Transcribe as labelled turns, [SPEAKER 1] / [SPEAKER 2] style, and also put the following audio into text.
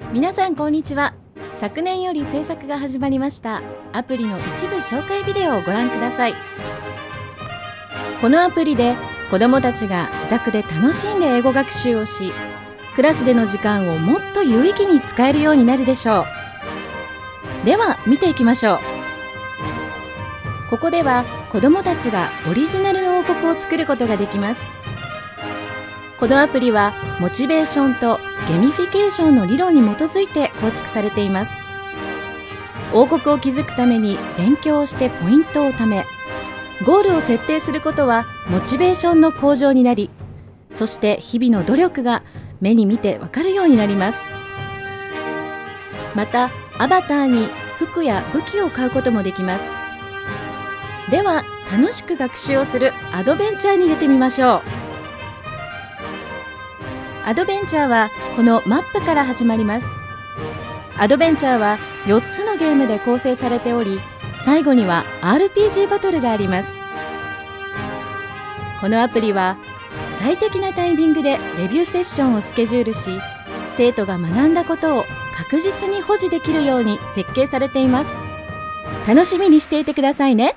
[SPEAKER 1] 皆さんこんにちは。昨年より制作が始まりました。アプリの一部紹介ビデオをご覧ください。このアプリで子どもたちが自宅で楽しんで英語学習をしクラスでの時間をもっと有意義に使えるようになるでしょう。では見ていきましょう。ここでは子どもたちがオリジナルの王国を作ることができます。このアプリはモチベーションとゲミフィケーションの理論に基づいて構築されています。王国を築くために勉強をしてポイントを貯めゴールを設定することはモチベーションの向上になりそして日々の努力が目に見てわかるようになります。またアバターに服や武器を買うこともできます。では楽しく学習をするアドベンチャーに出てみましょう。アドベンチャーはこのマップから始まります。アドベンチャーは4つのゲームで構成されており最後には RPG バトルがあります。このアプリは最適なタイミングでレビューセッションをスケジュールし生徒が学んだことを確実に保持できるように設計されています。楽しみにしていてくださいね。